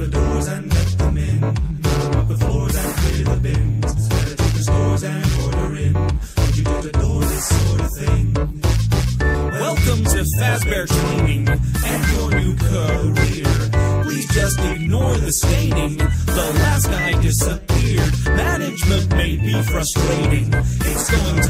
the doors and let them in. Mop the floors and clear the bins. Better take the stores and order in. Would you do the door this sort of thing? Welcome to Fazbear Training and your new career. Please just ignore the staining. The last guy disappeared. Management may be frustrating. It's going to